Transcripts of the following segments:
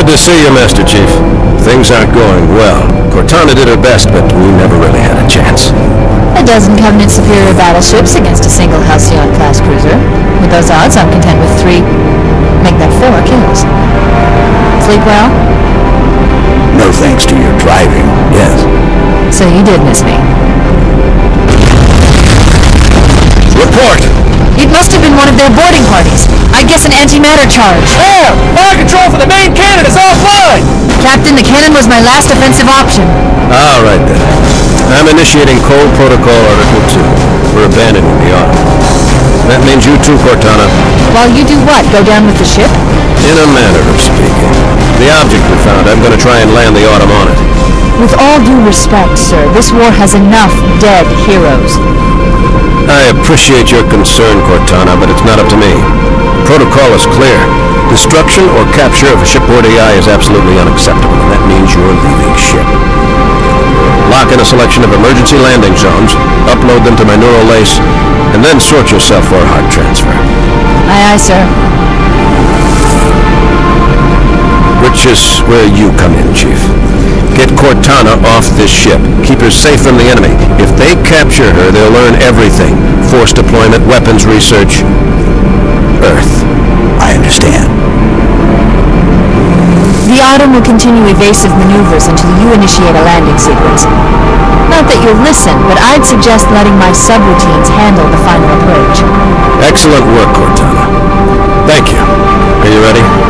Good to see you, Master Chief. Things aren't going well. Cortana did her best, but we never really had a chance. A dozen Covenant superior battleships against a single Halcyon-class cruiser. With those odds, I'm content with three, make that four kills. Sleep well? No thanks to your driving, yes. So you did miss me. Report! It must have been one of their boarding parties. I guess an antimatter charge. There! Fire control for the main cannon is offline! Captain, the cannon was my last offensive option. All right, then. I'm initiating Cole Protocol Article 2. We're abandoning the Autumn. That means you too, Cortana. While you do what? Go down with the ship? In a manner of speaking. The object we found, I'm going to try and land the Autumn on it. With all due respect, sir, this war has enough dead heroes. I appreciate your concern, Cortana, but it's not up to me. Protocol is clear. Destruction or capture of a shipboard AI is absolutely unacceptable, and that means you're leaving ship. Lock in a selection of emergency landing zones, upload them to my neural lace, and then sort yourself for a heart transfer. Aye, aye, sir. Which is where you come in, Chief. Get Cortana off this ship. Keep her safe from the enemy. If they capture her, they'll learn everything. Force deployment, weapons research. Earth. I understand. The Autumn will continue evasive maneuvers until you initiate a landing sequence. Not that you'll listen, but I'd suggest letting my subroutines handle the final approach. Excellent work, Cortana. Thank you. Are you ready?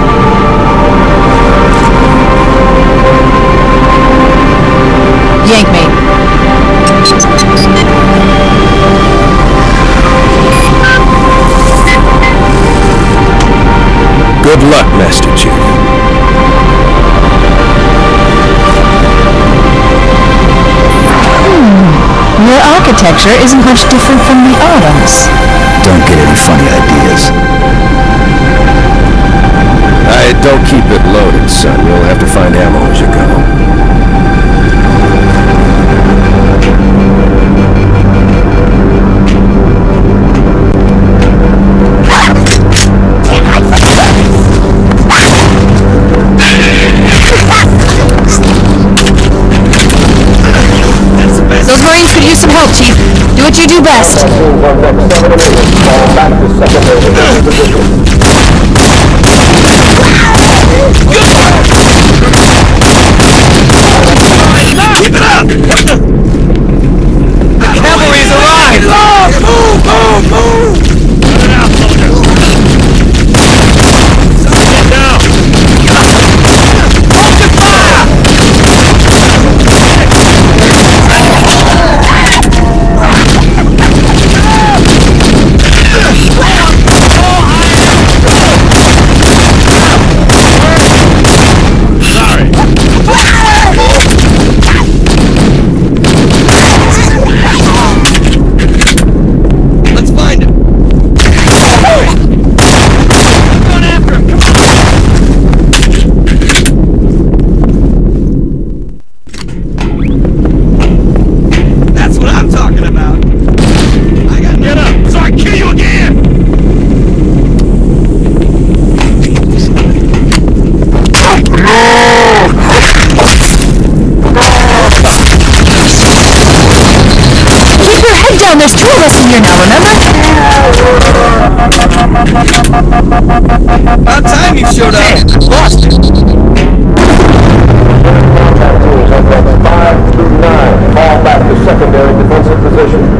Architecture isn't much different from the Autumn's. Don't get any funny ideas. I don't keep it loaded, son. You'll have to find ammo as you go. Help, Chief. Do what you do best. There's two of us in here now, remember? About time you showed up! Lost it! Five through nine, fall back to secondary defensive position.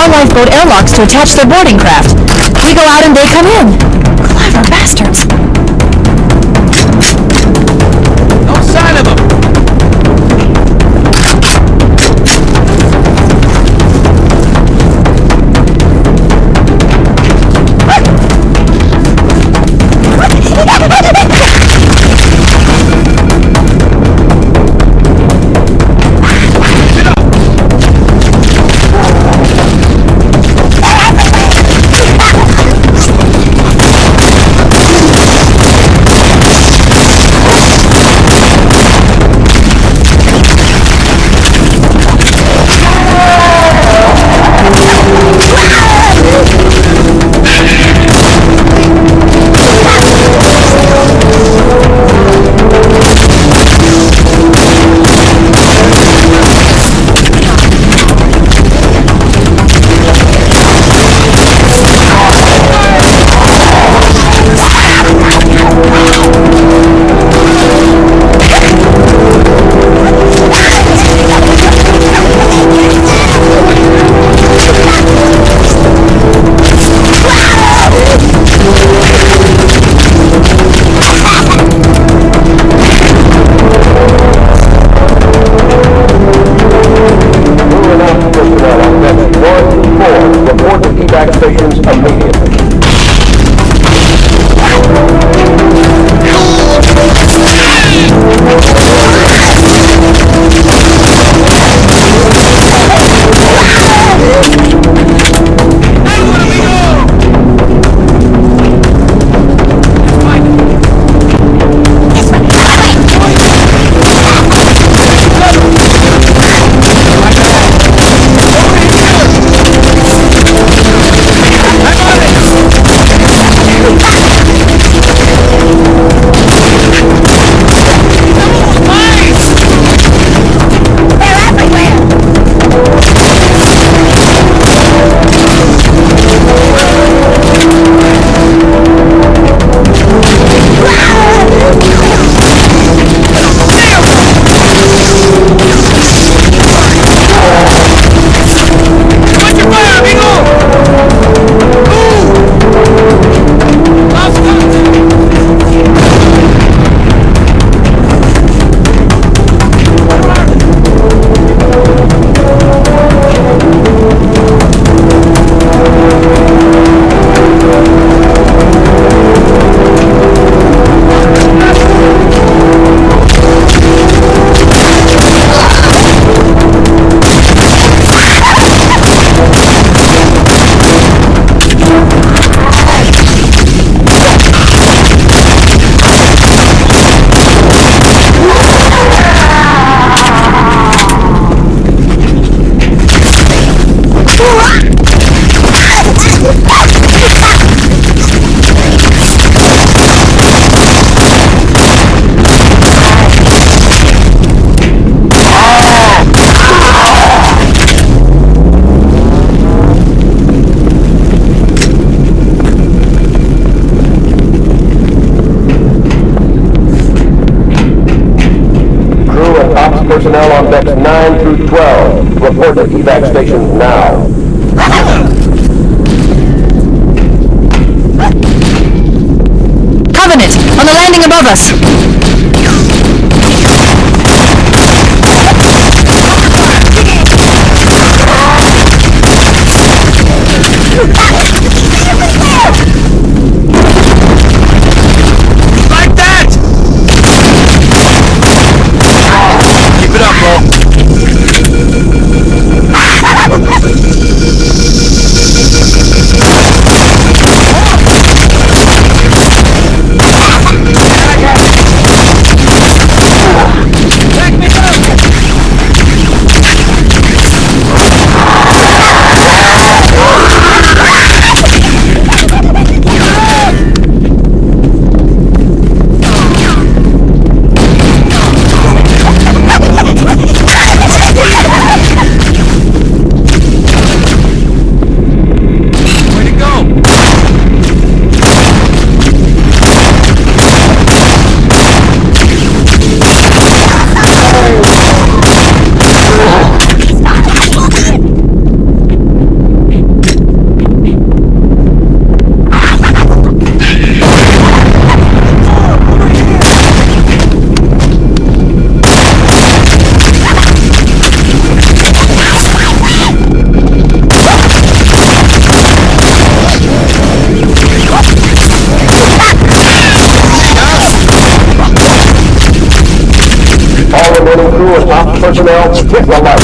Our lifeboat airlocks to attach their boarding craft. We go out and they come in. Clever bastards. Personnel on decks 9 through 12. Report to evac stations now. Covenant! On the landing above us! And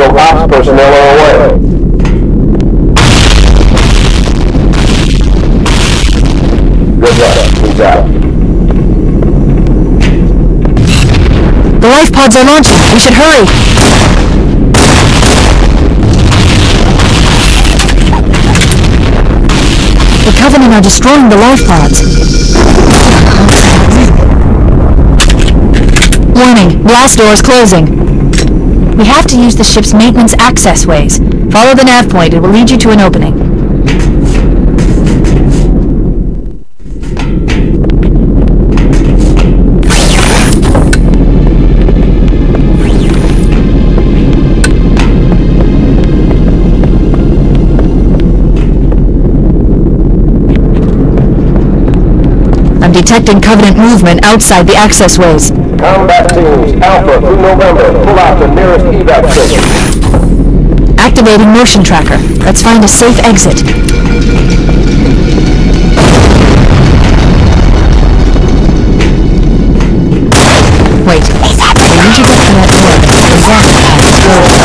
until ops personnel are away. Good luck. Who's out? The life pods are launching. We should hurry. The Covenant are destroying the life pods. Warning, blast doors closing. We have to use the ship's maintenance access ways. Follow the nav point. It will lead you to an opening. Detecting Covenant movement outside the access ways. Combat teams, Alpha through November, pull out to nearest evac station. Activating motion tracker. Let's find a safe exit. Wait. I need you get to that door. then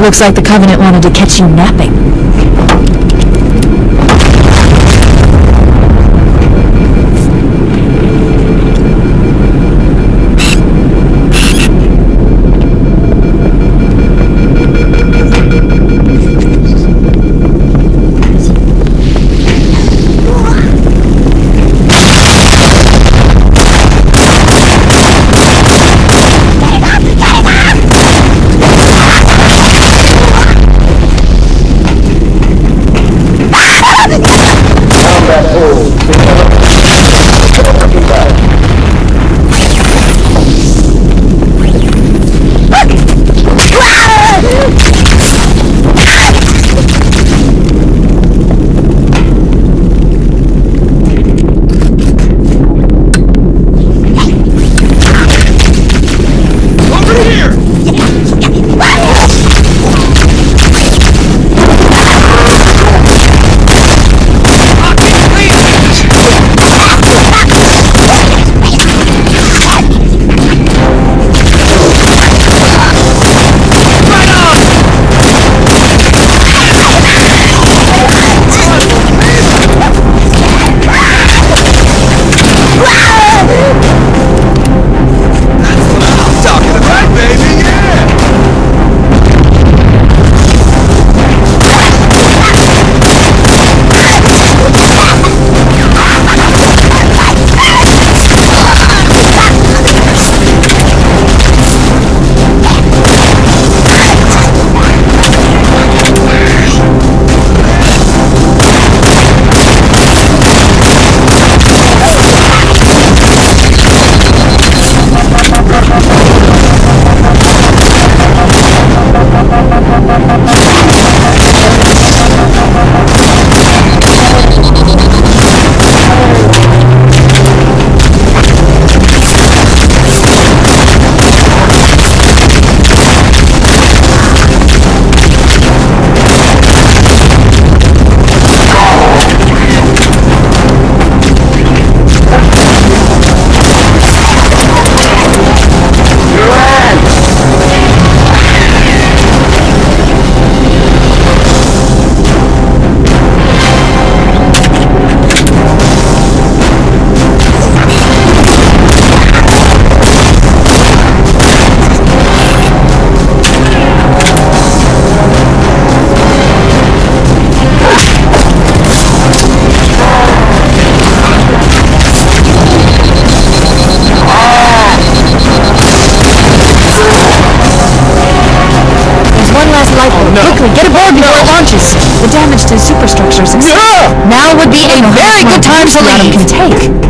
looks like the Covenant wanted to catch you napping. easily. Adam can take.